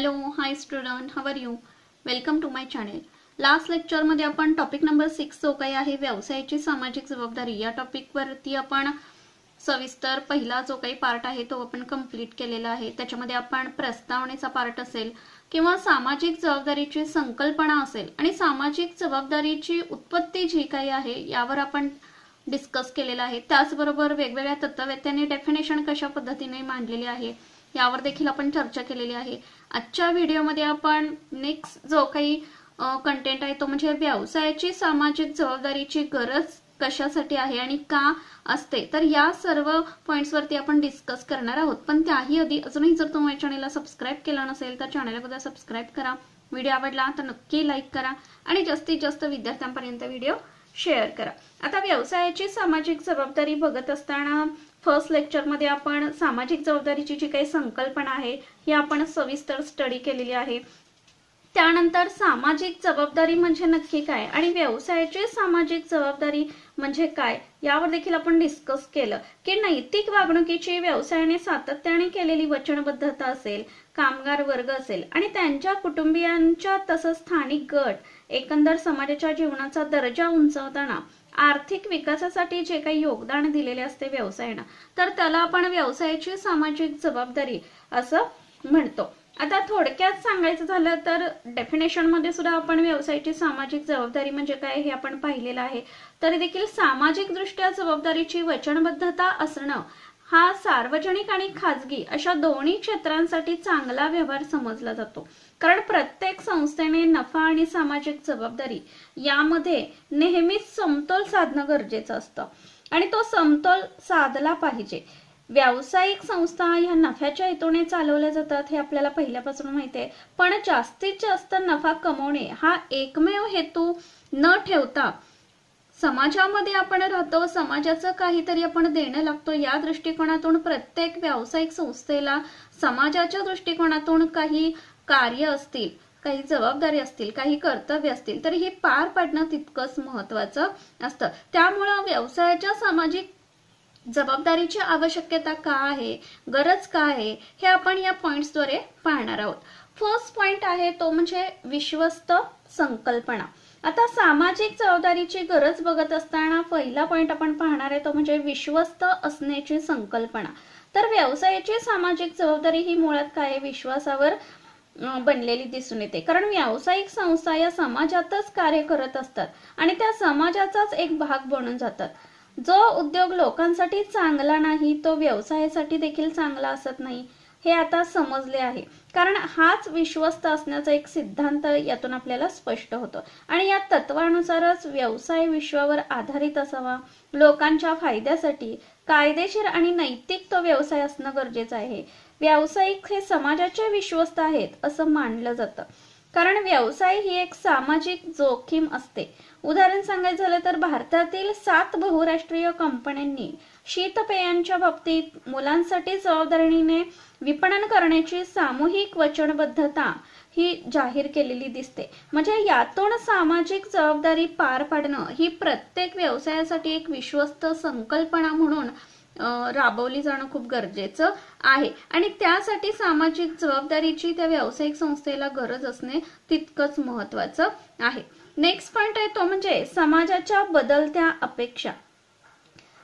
Hello hi student how are you welcome to my channel last लेक्चरमध्ये आपण topic number six जो काही आहे व्यवसायाची सामाजिक जबाबदारी या टॉपिकवरती आपण सविस्तर पहिला जो काही पार्ट आहे तो आपण कंप्लीट केलेला आहे. त्याच्यामध्ये आपण प्रस्तावनेचा पार्ट असेल किंवा सामाजिक जबाबदारीची संकल्पना असेल आणि सामाजिक जबाबदारीची उत्पत्ती जी काही आहे यावर आपण डिस्कस केलेला आहे. त्याचबरोबर वेगवेगळ्या तत्ववेत्यांनी डेफिनेशन कशा पद्धतीने मांडलेली आहे यावर देखील आपण चर्चा केलेली आहे. आजच्या व्हिडिओमध्ये आपण नेक्स्ट जो काही कंटेंट आहे तो म्हणजे व्यवसायाची सामाजिक जबाबदारीची गरज कशासाठी आहे आणि का असते तर या सर्व पॉईंट्सवरती आपण डिस्कस करणार आहोत. पण त्याही आधी अजूनही जर तुम्ही चॅनेलला सबस्क्राईब केलं नसेल तर चॅनेलला सबस्क्राईब करा. व्हिडिओ आवडला तर नक्की लाईक करा आणि जास्तीत जास्त विद्यार्थ्यांपर्यंत व्हिडिओ शेअर करा. आता व्यवसायाची सामाजिक जबाबदारी बघत असताना फर्स्ट लेक्चरमध्ये आपण सामाजिक जबाबदारीची जी काही संकल्पना आहे ही आपण सविस्तर स्टडी केलेली आहे. त्यानंतर सामाजिक जबाबदारी म्हणजे नक्की काय आणि व्यवसायाची सामाजिक जबाबदारी म्हणजे काय यावर देखील आपण डिस्कस केलं. की नैतिक वागणुकीची व्यवसायाने सातत्याने केलेली वचनबद्धता असेल कामगार वर्ग असेल आणि त्यांच्या कुटुंबियांच्या तसंच स्थानिक गट एकंदर समाजाच्या जीवनाचा दर्जा उंचावताना आर्थिक विकासासाठी जे काही योगदान दिलेले असते व्यवसायानं तर त्याला आपण व्यवसायाची सामाजिक जबाबदारी असं म्हणतो. आता थोडक्यात सांगायचं झालं तर डेफिनेशनमध्ये सुद्धा आपण व्यवसायाची सामाजिक जबाबदारी म्हणजे काय हे आपण पाहिलेलं आहे. तरी देखील सामाजिक दृष्ट्या जबाबदारीची वचनबद्धता असणं हा सार्वजनिक आणि खाजगी अशा दोन्ही क्षेत्रांसाठी चांगला व्यवहार समजला जातो. कारण प्रत्येक संस्थेने नफा आणि सामाजिक जबाबदारी यामध्ये नेहमीच समतोल साधणं गरजेचं असतं. आणि तो समतोल साधला पाहिजे. व्यावसायिक संस्था ह्या नफ्याच्या हेतूने चालवल्या जातात हे आपल्याला पहिल्यापासून माहिती आहे. पण जास्तीत जास्त नफा कमवणे हा एकमेव हेतू न ठेवता समाजामध्ये आपण राहतो समाजाचं काहीतरी आपण देणं लागतो या दृष्टिकोनातून प्रत्येक व्यावसायिक संस्थेला समाजाच्या दृष्टिकोनातून काही कार्य असतील काही जबाबदारी असतील काही कर्तव्य असतील तर हे पार पाडणं तितकंच महत्वाचं असतं. त्यामुळं व्यवसायाच्या सामाजिक जबाबदारीची आवश्यकता का आहे गरज का आहे हे आपण या पॉइंट्सद्वारे पाहणार आहोत. फर्स्ट पॉइंट आहे तो म्हणजे विश्वस्त संकल्पना. आता सामाजिक जबाबदारीची गरज बघत असताना पहिला पॉइंट आपण पाहणार आहे तो म्हणजे विश्वस्त असण्याची संकल्पना. तर व्यवसायाची सामाजिक जबाबदारी ही मुळात काय विश्वासावर बनलेली दिसून येते. कारण व्यावसायिक संस्था या समाजातच कार्य करत असतात आणि त्या समाजाचाच एक भाग बनून जातात. जो उद्योग लोकांसाठी चांगला नाही तो व्यवसायासाठी देखील चांगला असत नाही हे आता समजले आहे. कारण हाच विश्वस्त असण्याचा एक सिद्धांत यातून आपल्याला स्पष्ट होतो. आणि या तत्वानुसारच व्यवसाय विश्वावर आधारित असावा. लोकांच्या फायद्यासाठी कायदेशीर आणि नैतिक तो व्यवसाय असणं गरजेचं आहे. व्यावसायिक हे समाजाचे विश्वस्त आहेत असं मानलं जातं. कारण व्यवसाय ही एक सामाजिक जोखीम असते. उदाहरण सांगायचं झालं तर भारतातील सात बहुराष्ट्रीय कंपन्यांनी शीतपेयांच्या बाबतीत मुलांसाठी जबाबदारीने विपणन करण्याची सामूहिक वचनबद्धता ही जाहीर केलेली दिसते. म्हणजे यातून सामाजिक जबाबदारी पार पाडणं ही प्रत्येक व्यवसायासाठी एक विश्वस्त संकल्पना म्हणून राबवली जाणं खूप गरजेचं आहे. आणि त्यासाठी सामाजिक जबाबदारीची त्या व्यावसायिक संस्थेला गरज असणे तितकंच महत्वाचं आहे. नेक्स्ट पॉइंट आहे तो म्हणजे समाजाच्या बदलत्या अपेक्षा.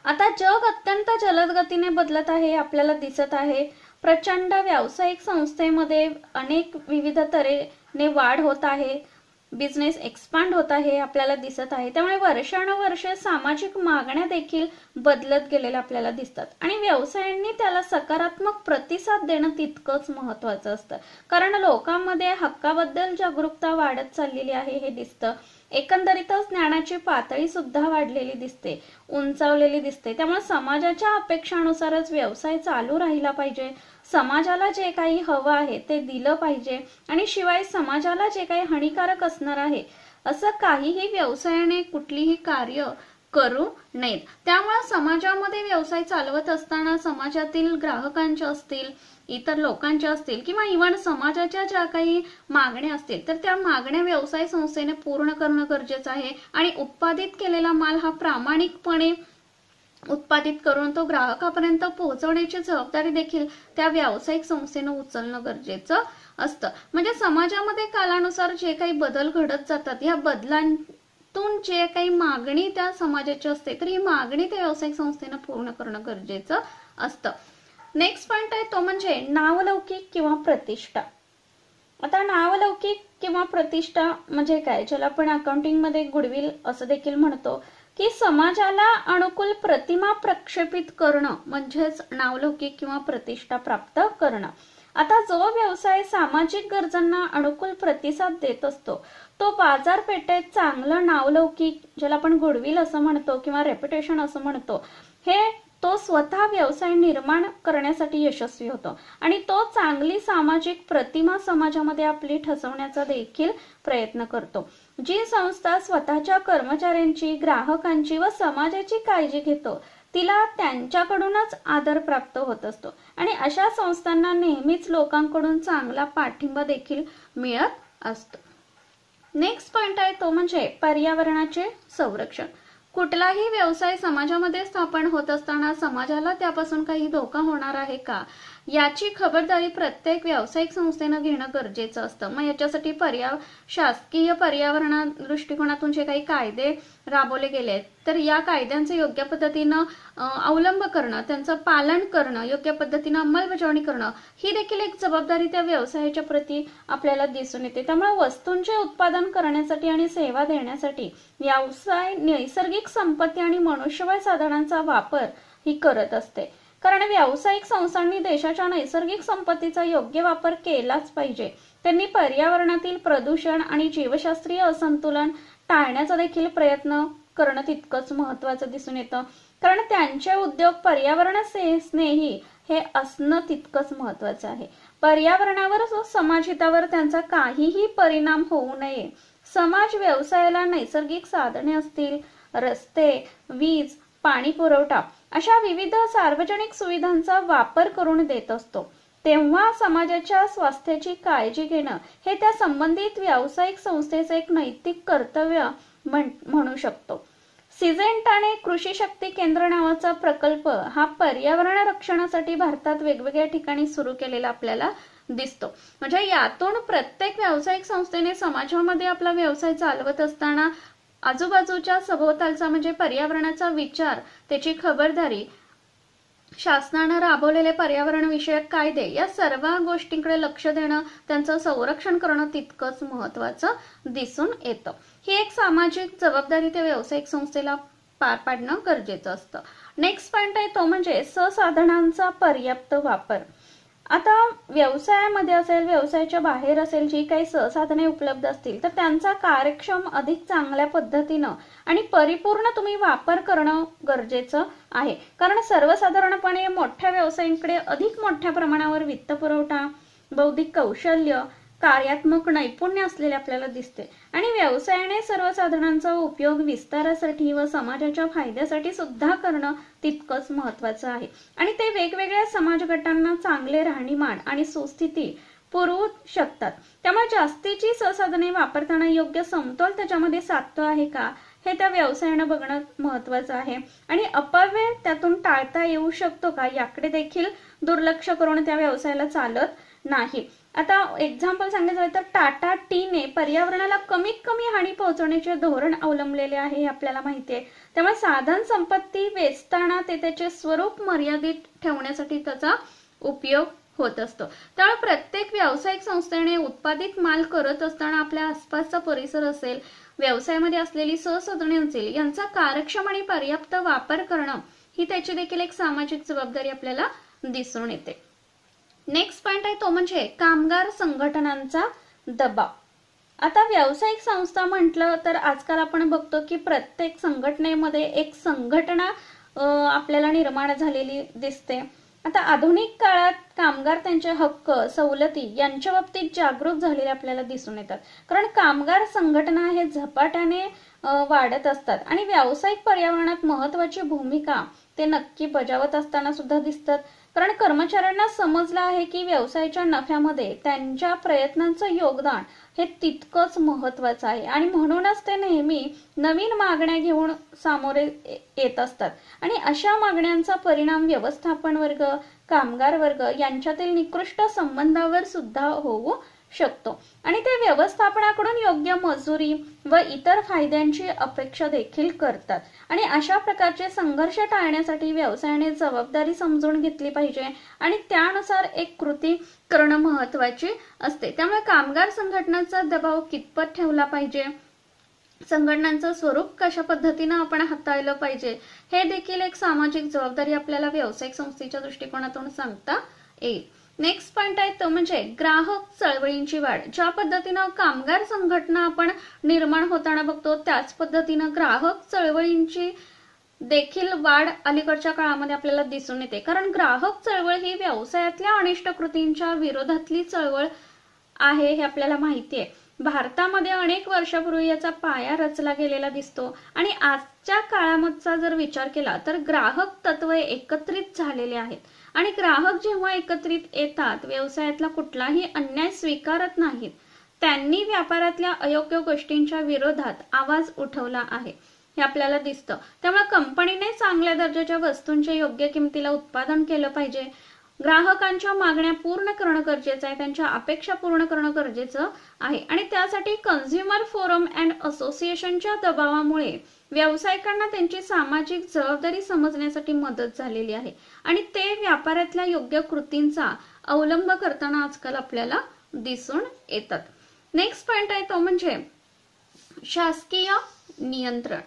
आता जग अत्यंत जलद गतीने बदलत आहे आपल्याला दिसत आहे. प्रचंड व्यावसायिक संस्थेमध्ये अनेक विविध तऱ्हेने वाढ होत आहे. बिझनेस एक्सपांड होत आहे आपल्याला दिसत आहे. त्यामुळे वर्षानुवर्षे सामाजिक मागण्या देखील बदलत गेलेल्या आपल्याला दिसतात. आणि व्यवसायांनी त्याला सकारात्मक प्रतिसाद देणं तितकंच महत्वाचं असतं. कारण लोकांमध्ये हक्काबद्दल जागरूकता वाढत चाललेली आहे हे दिसतं. एकंदरीतच ज्ञानाची पातळी सुद्धा वाढलेली दिसते उंचावलेली दिसते. त्यामुळे समाजाच्या अपेक्षानुसारच व्यवसाय चालू राहिला पाहिजे. समाजाला जे काही हवं आहे ते दिलं पाहिजे आणि शिवाय समाजाला जे काही हानिकारक असणार आहे असं काहीही व्यवसायाने कुठलीही कार्य करू नयेत. त्यामुळे समाजामध्ये व्यवसाय चालवत असताना समाजातील ग्राहकांच्या असतील इतर लोकांच्या असतील किंवा इव्हन समाजाच्या ज्या काही मागण्या असतील तर त्या मागण्या व्यवसाय संस्थेने पूर्ण करणं गरजेचं आहे. आणि उत्पादित केलेला माल हा प्रामाणिकपणे उत्पादित करून तो ग्राहकापर्यंत पोहोचवण्याची जबाबदारी देखील त्या व्यावसायिक संस्थेनं उचलणं गरजेचं असतं. म्हणजे समाजामध्ये कालानुसार जे काही बदल घडत जातात या बदलांतून जे काही मागणी त्या समाजाची असते तर ही मागणी त्या व्यावसायिक संस्थेनं पूर्ण करणं गरजेचं असतं. नेक्स्ट पॉइंट आहे तो म्हणजे नावलौकिक किंवा प्रतिष्ठा. आता नावलौकिक किंवा प्रतिष्ठा म्हणजे काय? ज्याला आपण अकाउंटिंगमध्ये गुडविल असं देखील म्हणतो की समाजाला अनुकूल प्रतिमा प्रक्षेपित करणं म्हणजेच नावलौकिक किंवा प्रतिष्ठा प्राप्त करणं. आता जो व्यवसाय सामाजिक गरजांना अनुकूल प्रतिसाद देत असतो तो बाजारपेठेत चांगलं नावलौकिक ज्याला आपण गुडविल असं म्हणतो किंवा रेप्युटेशन असं म्हणतो हे तो स्वतः व्यवसाय निर्माण करण्यासाठी यशस्वी होतो. आणि तो चांगली सामाजिक प्रतिमा समाजामध्ये आपली ठसवण्याचा देखील प्रयत्न करतो. जी संस्था स्वतःच्या कर्मचाऱ्यांची ग्राहकांची व समाजाची काळजी घेतो तिला त्यांच्याकडूनच आदर प्राप्त होत असतो. आणि अशा संस्थांना नेहमीच लोकांकडून चांगला पाठिंबा देखील मिळत असतो. नेक्स्ट पॉइंट आहे तो म्हणजे पर्यावरणाचे संरक्षण. कुठलाही व्यवसाय समाजामध्ये स्थापन होत असताना समाजाला त्यापासून काही धोका होणार आहे का? याची खबरदारी प्रत्येक व्यावसायिक संस्थेनं घेणं गरजेचं असतं. मग याच्यासाठी पर्या शासकीय पर्यावरणा दृष्टिकोनातून जे काही कायदे राबवले गेले आहेत तर या कायद्यांचं योग्य पद्धतीनं अवलंब करणं त्यांचं पालन करणं योग्य पद्धतीनं अंमलबजावणी करणं ही देखील एक जबाबदारी त्या व्यवसायाच्या प्रती आपल्याला दिसून येते. त्यामुळे वस्तूंचे उत्पादन करण्यासाठी आणि सेवा देण्यासाठी व्यवसाय नैसर्गिक संपत्ती आणि मनुष्यबळ साधनांचा वापर ही करत असते. कारण व्यावसायिक संस्थांनी देशाच्या नैसर्गिक संपत्तीचा योग्य वापर केलाच पाहिजे. त्यांनी पर्यावरणातील प्रदूषण आणि जीवशास्त्रीय असंतुलन टाळण्याचा देखील प्रयत्न करणं तितकंच महत्वाचं दिसून येतं. कारण त्यांचे उद्योग पर्यावरण स्नेही हे असणं तितकंच महत्वाचं आहे. पर्यावरणावर समाजहितावर त्यांचा काहीही परिणाम होऊ नये. समाज व्यवसायाला नैसर्गिक साधने असतील रस्ते वीज पाणी पुरवठा अशा विविध सार्वजनिक सुविधांचा वापर करून देत असतो. तेव्हा समाजाच्या स्वास्थ्याची काळजी घेणं हे त्या संबंधित व्यावसायिक संस्थेचं एक नैतिक कर्तव्य म्हणू शकतो. सिजेंटाने कृषी शक्ती केंद्र नावाचा प्रकल्प हा पर्यावरण रक्षणासाठी भारतात वेगवेगळ्या ठिकाणी सुरू केलेला आपल्याला दिसतो. म्हणजे यातून प्रत्येक व्यावसायिक संस्थेने समाजामध्ये आपला व्यवसाय चालवत असताना आजूबाजूच्या सभोवतालचा म्हणजे पर्यावरणाचा विचार त्याची खबरदारी शासनानं राबवलेले पर्यावरण विषयक कायदे या सर्व गोष्टींकडे लक्ष देणं त्यांचं संरक्षण करणं तितकंच महत्वाचं दिसून येतं. ही एक सामाजिक जबाबदारी ते व्यावसायिक संस्थेला पार पाडणं गरजेचं असतं. नेक्स्ट पॉइंट आहे तो म्हणजे ससाधनांचा पर्याप्त वापर. आता व्यवसायामध्ये असेल व्यवसायाच्या बाहेर असेल जी काही सहसाधने उपलब्ध असतील तर त्यांचा कार्यक्षम अधिक चांगल्या पद्धतीनं आणि परिपूर्ण तुम्ही वापर करणं गरजेचं आहे. कारण सर्वसाधारणपणे मोठ्या व्यवसायांकडे अधिक मोठ्या प्रमाणावर वित्तपुरवठा बौद्धिक कौशल्य कार्यात्मक नैपुण्य असलेले आपल्याला दिसते. आणि व्यवसायाने सर्वसाधारणांचा उपयोग विस्तारासाठी व समाजाच्या फायद्यासाठी सुद्धा करणं तितकंच महत्वाचं आहे. आणि ते वेगवेगळ्या समाज गटांना चांगले राहणीमान आणि सुस्थिती पुरवू शकतात. त्यामुळे जास्तीची संसाधने वापरताना योग्य समतोल त्याच्यामध्ये साधतो आहे का? हे त्या व्यवसायानं बघणं महत्वाचं आहे. आणि अपव्यय त्यातून टाळता येऊ शकतो का? याकडे देखील दुर्लक्ष करून त्या व्यवसायाला चालत नाही. आता एक्झाम्पल सांगायचं तर टाटा टीने पर्यावरणाला कमीत कमी हानी पोहोचवण्याचे धोरण अवलंबलेले आहे हे आपल्याला माहिती आहे. त्यामुळे साधन संपत्ती वेचताना ते त्याचे स्वरूप मर्यादित ठेवण्यासाठी त्याचा उपयोग होत असतो. त्यामुळे प्रत्येक व्यावसायिक संस्थेने उत्पादित माल करत असताना आपल्या आसपासचा परिसर असेल व्यवसायामध्ये असलेली सहसाधने असेल यांचा कार्यक्षम आणि पर्याप्त वापर करणं ही त्याची देखील एक सामाजिक जबाबदारी आपल्याला दिसून येते. नेक्स्ट पॉइंट आहे तो म्हणजे कामगार संघटनांचा दबाव. आता व्यावसायिक संस्था म्हटलं तर आजकाल आपण बघतो की प्रत्येक संघटनेमध्ये एक संघटना आपल्याला निर्माण झालेली दिसते. आता आधुनिक काळात कामगार त्यांचे हक्क सवलती यांच्या बाबतीत जागरूक झालेले आपल्याला दिसून येतात. कारण कामगार संघटना हे झपाट्याने वाढत असतात. आणि व्यावसायिक पर्यावरणात महत्वाची भूमिका ते नक्की बजावत असताना सुद्धा दिसतात. कारण कर्मचाऱ्यांना समजलं आहे की व्यवसायाच्या नफ्यामध्ये त्यांच्या प्रयत्नांचं योगदान हे तितकंच महत्वाचं आहे. आणि म्हणूनच ते नेहमी नवीन मागण्या घेऊन सामोरे येत असतात. आणि अशा मागण्यांचा परिणाम व्यवस्थापन वर्ग कामगार वर्ग यांच्यातील निकृष्ट संबंधावर सुद्धा होऊ शकतो. आणि ते व्यवस्थापनाकडून योग्य मजुरी व इतर फायद्यांची अपेक्षा देखील करतात. आणि अशा प्रकारचे संघर्ष टाळण्यासाठी व्यवसायाने जबाबदारी समजून घेतली पाहिजे आणि त्यानुसार एक कृती करणं महत्वाची असते. त्यामुळे कामगार संघटनांचा दबाव कितपत ठेवला पाहिजे? संघटनांचं स्वरूप कशा पद्धतीनं आपण हाताळलं पाहिजे? हे देखील एक सामाजिक जबाबदारी आपल्याला व्यावसायिक संस्थेच्या दृष्टिकोनातून सांगता येईल. नेक्स्ट पॉइंट आहे तो म्हणजे ग्राहक चळवळींची वाढ. ज्या पद्धतीनं कामगार संघटना आपण निर्माण होताना बघतो त्याच पद्धतीनं ग्राहक चळवळींची देखील वाढ अलीकडच्या काळामध्ये आपल्याला दिसून येते. कारण ग्राहक चळवळ ही व्यवसायातल्या अनिष्ट कृतींच्या विरोधातली चळवळ आहे हे आपल्याला माहिती आहे. भारतामध्ये अनेक वर्षापूर्वी याचा पाया रचला गेलेला दिसतो. आणि आजच्या काळामधचा जर विचार केला तर ग्राहक तत्व एकत्रित झालेले आहेत. आणि ग्राहक जेव्हा एकत्रित येतात व्यवसायातला कुठलाही अन्याय स्वीकारत नाहीत त्यांनी व्यापारातल्या अयोग्य गोष्टींच्या विरोधात आवाज उठवला आहे. हे आपल्याला दिसतं. त्यामुळे कंपनीने चांगल्या दर्जाच्या वस्तूंच्या योग्य किमतीला उत्पादन केलं पाहिजे. ग्राहकांच्या मागण्या पूर्ण करणं गरजेचं आहे त्यांच्या अपेक्षा पूर्ण करणं गरजेचं आहे. आणि त्यासाठी कन्झ्युमर फोरम अँड असोसिएशनच्या दबावामुळे व्यावसायिकांना त्यांची सामाजिक जबाबदारी समजण्यासाठी मदत झालेली आहे. आणि ते व्यापारातल्या योग्य कृतींचा अवलंब करताना आजकाल आपल्याला दिसून येतात. नेक्स्ट पॉइंट आहे तो म्हणजे शासकीय नियंत्रण.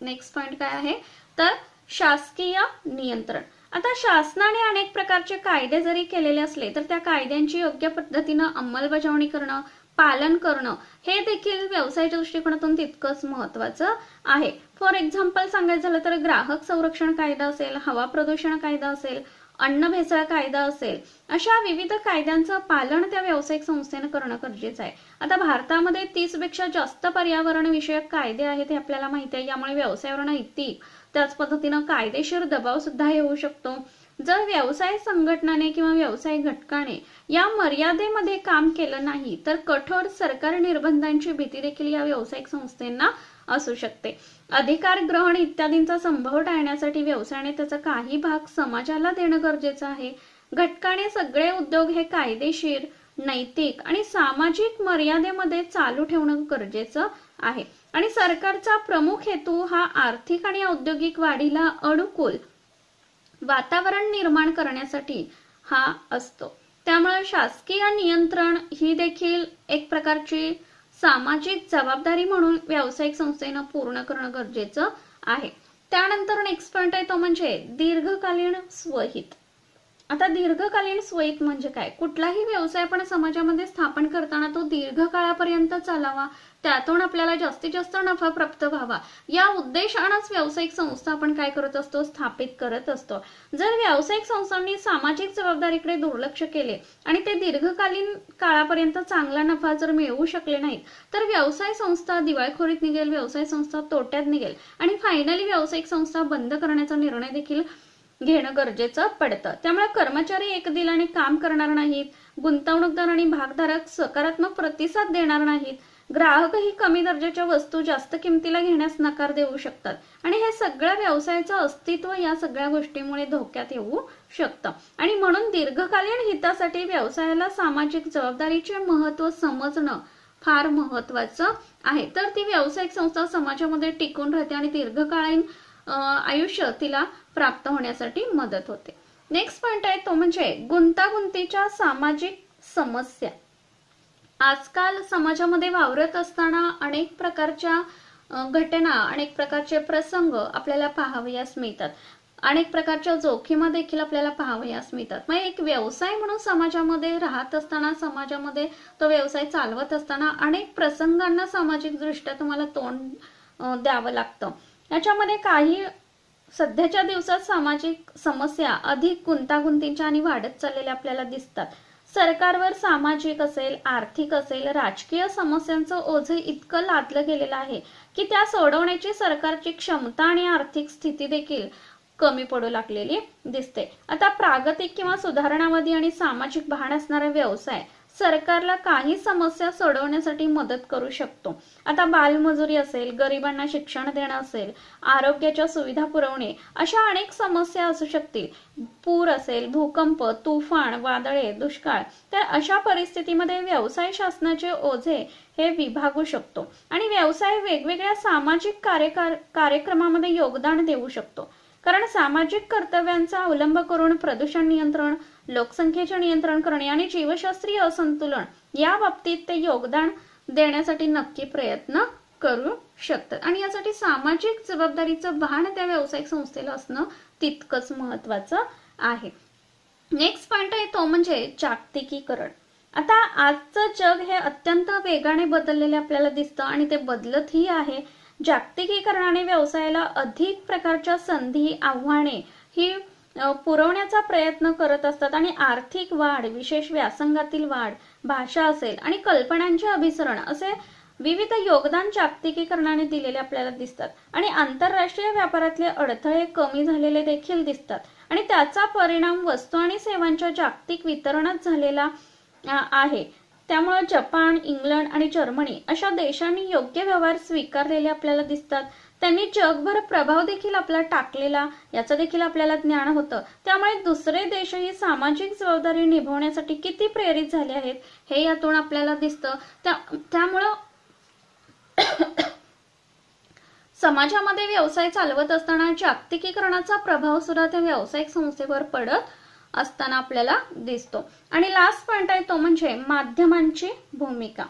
नेक्स्ट पॉइंट काय आहे? तर शासकीय नियंत्रण. आता शासनाने अनेक प्रकारचे कायदे जरी केलेले असले तर त्या कायद्यांची योग्य पद्धतीनं अंमलबजावणी करणं पालन करणं हे देखील व्यवसायाच्या दृष्टिकोनातून तितकंच महत्वाचं आहे. फॉर एक्झाम्पल सांगायचं झालं तर ग्राहक संरक्षण कायदा असेल हवा प्रदूषण कायदा असेल अन्न भेसळ कायदा असेल अशा विविध कायद्यांचं पालन त्या व्यावसायिक संस्थेनं करणं गरजेचं आहे. आता भारतामध्ये तीसपेक्षा जास्त पर्यावरण विषयक कायदे आहेत हे आपल्याला माहिती आहे यामुळे व्यवसायावर नैतिक त्याच पद्धतीनं कायदेशीर दबाव सुद्धा येऊ शकतो. जर व्यवसाय संघटनाने किंवा व्यवसाय घटकाने या मर्यादेमध्ये काम केलं नाही तर कठोर सरकार निर्बंधांची भीती देखील या व्यावसायिक संस्थेना असू शकते. अधिकार ग्रहण इत्यादींचा संभव टाळण्यासाठी व्यवसायाने त्याचा काही भाग समाजाला देणं गरजेचं आहे. घटकाने सगळे उद्योग हे कायदेशीर नैतिक आणि सामाजिक मर्यादेमध्ये चालू ठेवणं गरजेचं आहे. आणि सरकारचा प्रमुख हेतू हा आर्थिक आणि औद्योगिक वाढीला अनुकूल वातावरण निर्माण करण्यासाठी हा असतो. त्यामुळे शासकीय नियंत्रण ही देखील एक प्रकारची सामाजिक जबाबदारी म्हणून व्यावसायिक संस्थेनं पूर्ण करणं गरजेचं आहे. त्यानंतर नेक्स्ट पॉइंट आहे तो म्हणजे दीर्घकालीन स्वहित. आता दीर्घकालीन स्वहित म्हणजे काय? कुठलाही व्यवसाय आपण समाजामध्ये स्थापन करताना तो दीर्घकाळापर्यंत चालावा. त्यातून आपल्याला जास्तीत जास्त नफा प्राप्त व्हावा. या उद्देशानंच व्यावसायिक संस्था आपण काय करत असतो? स्थापित करत असतो. जर व्यावसायिक संस्थांनी सामाजिक जबाबदारीकडे दुर्लक्ष केले आणि ते दीर्घकालीन काळापर्यंत चांगला नफा जर मिळवू शकले नाहीत तर व्यवसाय संस्था दिवाळखोरीत निघेल व्यवसाय संस्था तोट्यात निघेल आणि फायनली व्यावसायिक संस्था बंद करण्याचा निर्णय देखील घेणं गरजेचं पडतं. त्यामुळे कर्मचारी एक दिलाने काम करणार नाहीत गुंतवणूकदार आणि भागधारक सकारात्मक प्रतिसाद देणार नाहीत. ग्राहकही कमी दर्जाच्या वस्तू जास्त किमतीला घेण्यास नकार देऊ शकतात. आणि हे सगळ्या व्यवसायाचं अस्तित्व या सगळ्या गोष्टीमुळे धोक्यात येऊ शकतं. आणि म्हणून दीर्घकालीन हितासाठी व्यवसायाला सामाजिक जबाबदारीचे महत्त्व समजणं फार महत्वाचं आहे. तर ती व्यावसायिक संस्था समाजामध्ये टिकून राहते आणि दीर्घकालीन आयुष्य तिला प्राप्त होण्यासाठी मदत होते. नेक्स्ट पॉइंट आहे तो म्हणजे गुंतागुंतीच्या सामाजिक समस्या. आजकाल समाजामध्ये वावरत असताना अनेक प्रकारच्या घटना अनेक प्रकारचे प्रसंग आपल्याला पाहावयास मिळतात. अनेक प्रकारच्या जोखीमा देखील आपल्याला पाहावयास मिळतात. मग एक व्यवसाय म्हणून समाजामध्ये राहत असताना समाजामध्ये तो व्यवसाय चालवत असताना अनेक प्रसंगांना सामाजिक दृष्ट्या तुम्हाला तोंड द्यावं लागतं. याच्यामध्ये काही सध्याच्या दिवसात सामाजिक समस्या अधिक गुंतागुंतीच्या आणि वाढत चाललेल्या आपल्याला दिसतात. सरकारवर सामाजिक असेल आर्थिक असेल राजकीय समस्यांचं ओझे इतकं लादलं गेलेलं आहे की त्या सोडवण्याची सरकारची क्षमता आणि आर्थिक स्थिती देखील कमी पडू लागलेली दिसते. आता प्रागतिक किंवा सुधारणावादी आणि सामाजिक भान असणारा व्यवसाय सरकारला काही समस्या सोडवण्यासाठी मदत करू शकतो. आता बालमजुरी असेल गरिबांना शिक्षण देणं असेल आरोग्याच्या सुविधा पुरवणे अशा अनेक समस्या असू शकतील. पूर असेल भूकंप तुफान वादळे दुष्काळ तर अशा परिस्थितीमध्ये व्यवसाय शासनाचे ओझे हे विभागू शकतो आणि व्यवसाय वेगवेगळ्या सामाजिक कार्यकार कार्यक्रमामध्ये योगदान देऊ शकतो. कारण सामाजिक कर्तव्यांचा अवलंब करून प्रदूषण नियंत्रण लोकसंख्येचे नियंत्रण करणे आणि जीवशास्त्रीय असंतुलन या बाबतीत ते योगदान देण्यासाठी नक्की प्रयत्न करू शकतात. आणि यासाठी सामाजिक जबाबदारीचं भान त्या व्यावसायिक संस्थेला असणं तितकंच महत्वाचं आहे. नेक्स्ट पॉइंट आहे तो म्हणजे जागतिकीकरण. आता आजचं जग हे अत्यंत वेगाने बदललेले आपल्याला दिसतं आणि ते बदलतही आहे. जागतिकीकरणाने व्यवसायाला अधिक प्रकारच्या संधी आव्हाने ही पुरवण्याचा प्रयत्न करत असतात आणि आर्थिक वाढ विशेष व्यासंगातील वाढ भाषा असेल आणि कल्पनांचे अभिसरण असे विविध योगदान जागतिकीकरणाने दिलेले आपल्याला दिसतात. आणि आंतरराष्ट्रीय व्यापारातले अडथळे कमी झालेले देखील दिसतात. आणि त्याचा परिणाम वस्तू आणि सेवांच्या जागतिक वितरणात झालेला आहे. त्यामुळे जपान इंग्लंड आणि जर्मनी अशा देशांनी योग्य व्यवहार स्वीकारलेले आपल्याला दिसतात. त्यांनी जगभर प्रभाव देखील आपला टाकलेला याचं देखील आपल्याला ज्ञान होतं. त्यामुळे दुसरे देशही सामाजिक जबाबदारी निभवण्यासाठी किती प्रेरित झाले आहेत हे यातून आपल्याला दिसतं. त्या त्यामुळं समाजामध्ये व्यवसाय चालवत असताना जागतिकीकरणाचा प्रभाव सुद्धा त्या व्यावसायिक संस्थेवर पडत असताना आपल्याला दिसतो. आणि लास्ट पॉइंट आहे तो म्हणजे माध्यमांची भूमिका.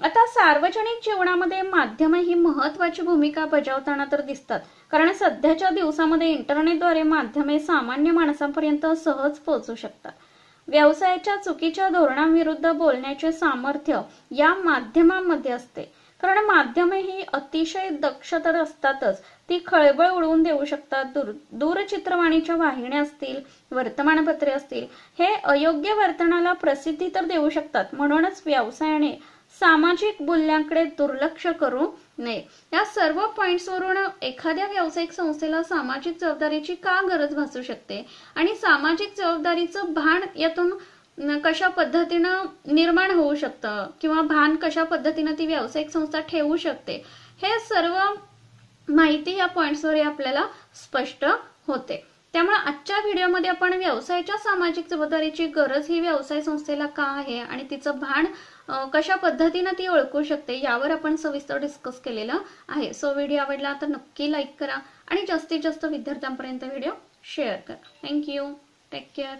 आता सार्वजनिक जीवनामध्ये माध्यम ही महत्वाची भूमिका बजावताना तर दिसतात. कारण सध्याच्या दिवसामध्ये इंटरनेटद्वारे माध्यमे सामान्य माणसांपर्यंत सहज पोहोचू शकतात. व्यवसायाच्या चुकीच्या धोरणांविरुद्ध बोलण्याचे सामर्थ्य या माध्यमांमध्ये असते. कारण माध्यमे ही अतिशय दक्ष तर असतातच. ती खळबळ उडवून देऊ शकतात. दूर दूरचित्रवाणीच्या वाहिन्या असतील वर्तमानपत्रे असतील हे अयोग्य वर्तनाला प्रसिद्धी तर देऊ शकतात. म्हणूनच व्यवसायाने सामाजिक मूल्यांकडे दुर्लक्ष करू नये. या सर्व वरून एखाद्या व्यावसायिक संस्थेला सामाजिक जबाबदारीची का गरज भासू शकते? आणि सामाजिक जबाबदारीचं भान यातून कशा पद्धतीनं निर्माण होऊ शकतं? किंवा भान कशा पद्धतीनं ती व्यावसायिक संस्था ठेवू शकते? हे सर्व माहिती या पॉईंट्सवर आपल्याला स्पष्ट होते. त्यामुळे आजच्या व्हिडिओमध्ये आपण व्यवसायाच्या सामाजिक जबाबदारीची गरज ही व्यवसाय संस्थेला का आहे आणि तिचं भान कशा पद्धतीनं ती ओळखू शकते यावर आपण सविस्तर डिस्कस केलेलं आहे. सो व्हिडिओ आवडला तर नक्की लाईक करा आणि जास्तीत जास्त विद्यार्थ्यांपर्यंत व्हिडिओ शेअर करा. Thank you take care